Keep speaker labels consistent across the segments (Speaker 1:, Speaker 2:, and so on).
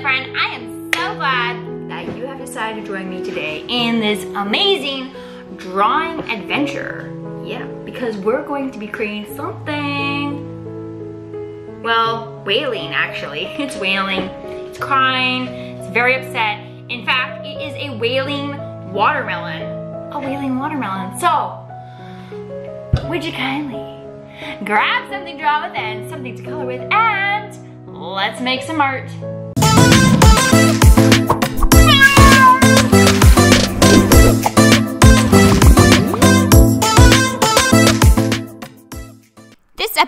Speaker 1: friend. I am so glad that you have decided to join me today in this amazing drawing adventure. Yeah, because we're going to be creating something, well, wailing actually. It's wailing, it's crying, it's very upset. In fact, it is a wailing watermelon. A wailing watermelon. So, would you kindly grab something to draw with and something to color with and let's make some art.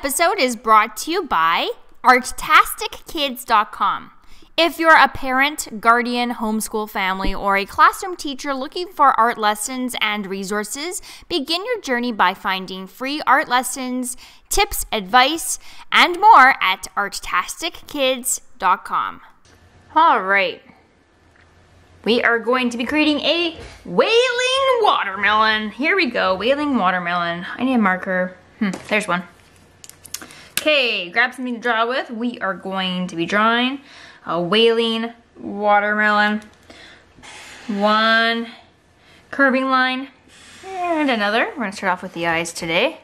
Speaker 1: Episode is brought to you by artastickids.com. If you're a parent, guardian, homeschool family, or a classroom teacher looking for art lessons and resources, begin your journey by finding free art lessons, tips, advice, and more at artastickids.com. All right. We are going to be creating a wailing watermelon. Here we go, wailing watermelon. I need a marker. Hmm, there's one. Okay, grab something to draw with. We are going to be drawing a wailing watermelon, one curving line, and another. We're gonna start off with the eyes today.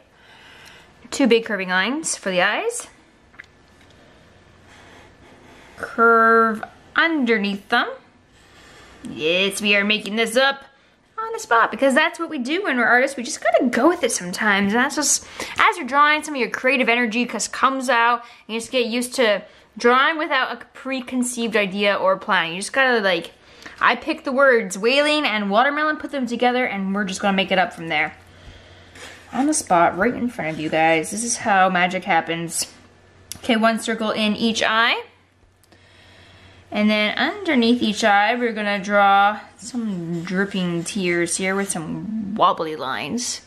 Speaker 1: Two big curving lines for the eyes. Curve underneath them. Yes, we are making this up on the spot because that's what we do when we're artists. We just gotta go with it sometimes. And that's just, as you're drawing, some of your creative energy just comes out and you just get used to drawing without a preconceived idea or plan. You just gotta like, I pick the words wailing and watermelon, put them together, and we're just gonna make it up from there. On the spot, right in front of you guys. This is how magic happens. Okay, one circle in each eye. And then underneath each eye, we're gonna draw some dripping tears here with some wobbly lines.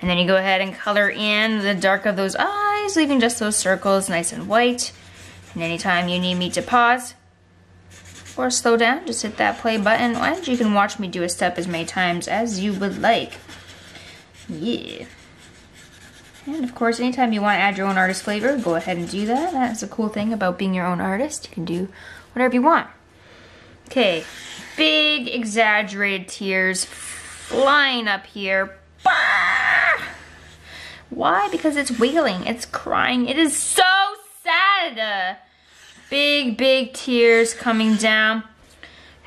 Speaker 1: And then you go ahead and color in the dark of those eyes, leaving just those circles nice and white. And anytime you need me to pause or slow down, just hit that play button and you can watch me do a step as many times as you would like. Yeah. And of course, anytime you want to add your own artist flavor, go ahead and do that. That's a cool thing about being your own artist. You can do whatever you want. Okay, big exaggerated tears flying up here. Bah! Why? Because it's wailing, it's crying. It is so sad. Big, big tears coming down.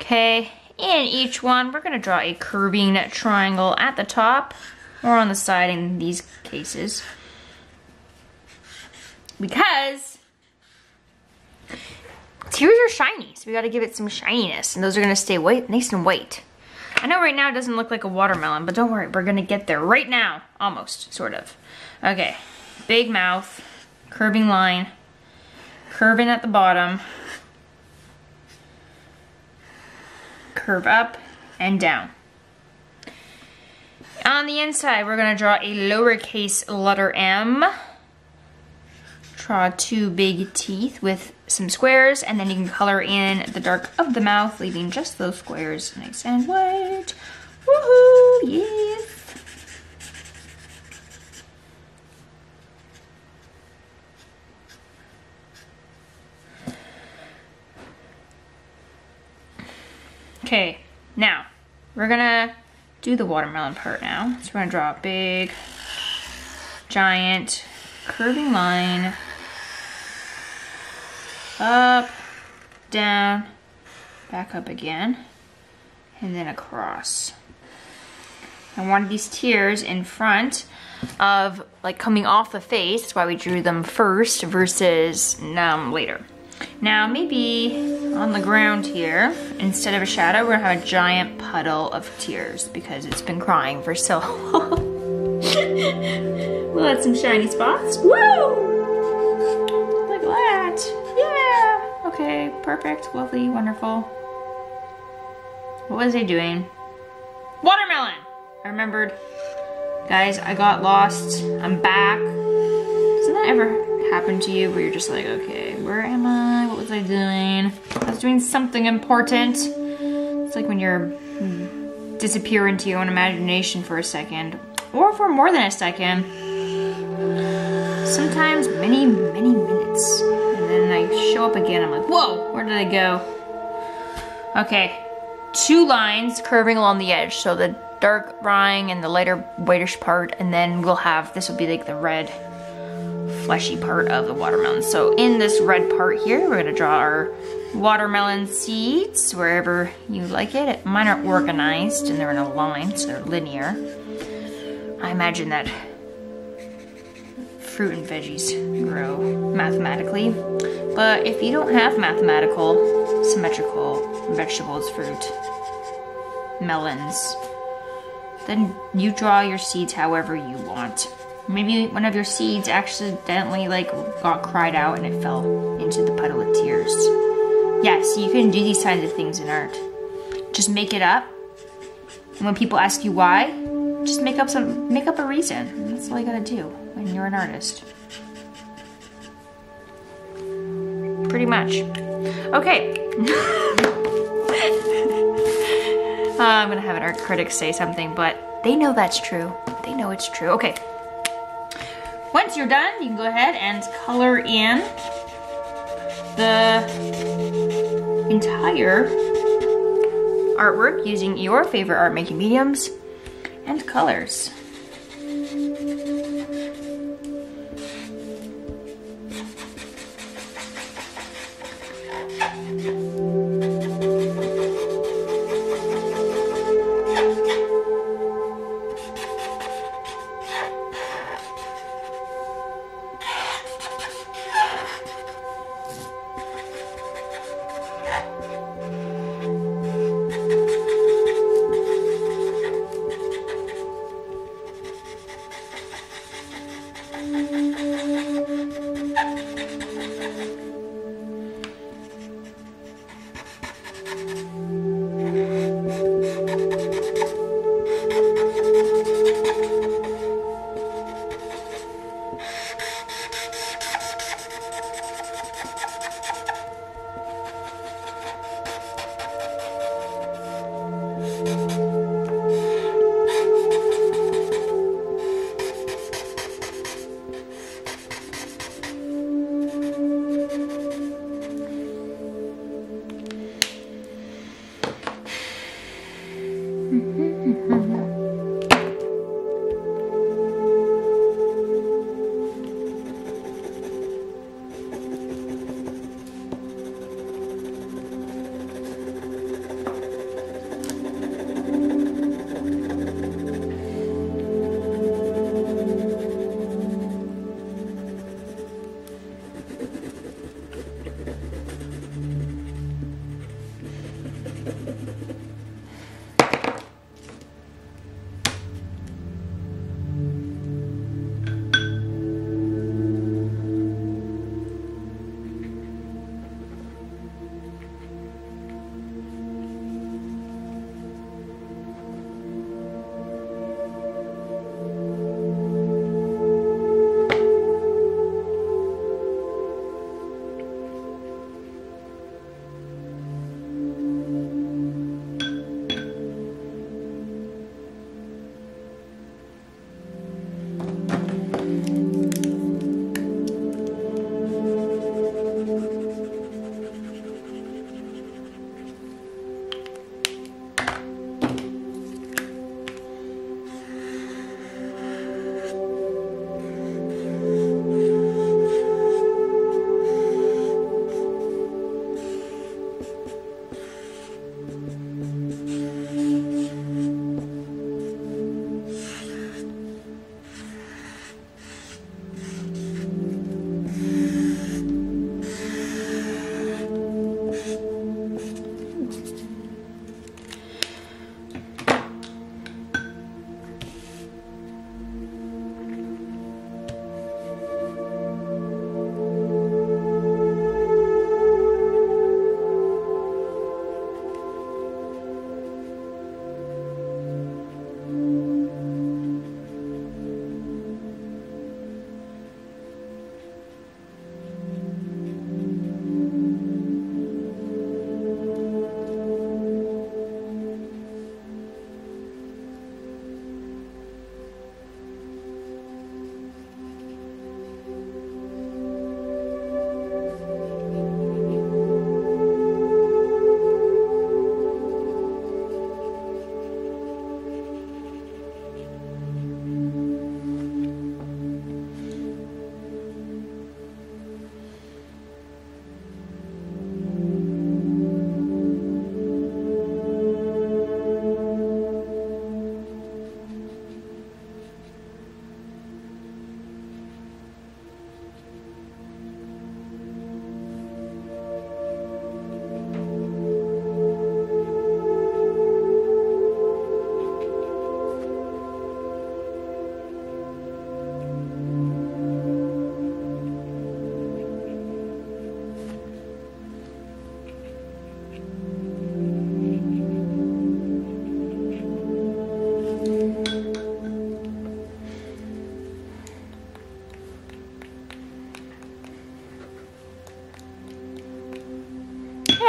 Speaker 1: Okay, in each one, we're gonna draw a curving triangle at the top or on the side in these cases. Because tears are shiny, so we gotta give it some shininess, and those are gonna stay white, nice and white. I know right now it doesn't look like a watermelon, but don't worry, we're gonna get there right now, almost, sort of. Okay, big mouth, curving line, curving at the bottom, curve up and down. On the inside, we're gonna draw a lowercase letter M. Draw two big teeth with some squares, and then you can color in the dark of the mouth, leaving just those squares nice and white. Woohoo, yes! Okay, now, we're gonna do the watermelon part now. So we're gonna draw a big, giant, curving line. Up, down, back up again, and then across. I wanted these tears in front of, like coming off the face, that's why we drew them first versus um, later. Now maybe on the ground here, instead of a shadow, we're gonna have a giant puddle of tears because it's been crying for so long. we'll add some shiny spots. Woo! Okay, perfect, lovely, wonderful. What was I doing? Watermelon! I remembered. Guys, I got lost. I'm back. Doesn't that ever happen to you where you're just like, okay, where am I? What was I doing? I was doing something important. It's like when you're hmm, disappear into your own imagination for a second, or for more than a second. Sometimes many, many minutes. And then I show up again. I'm like, whoa, where did I go? Okay, two lines curving along the edge. So the dark rind and the lighter whitish part, and then we'll have, this will be like the red fleshy part of the watermelon. So in this red part here, we're gonna draw our watermelon seeds wherever you like it. Mine are organized and they're in a line, so they're linear. I imagine that fruit and veggies grow mathematically. But if you don't have mathematical, symmetrical vegetables, fruit, melons, then you draw your seeds however you want. Maybe one of your seeds accidentally like got cried out and it fell into the puddle of tears. Yes, you can do these kinds of things in art. Just make it up. And when people ask you why, just make up some make up a reason. That's all you gotta do when you're an artist. Pretty much. Okay. uh, I'm gonna have an art critic say something, but they know that's true. They know it's true. Okay. Once you're done, you can go ahead and color in the entire artwork using your favorite art making mediums and colors.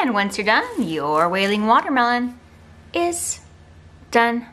Speaker 1: And once you're done, your wailing watermelon is done.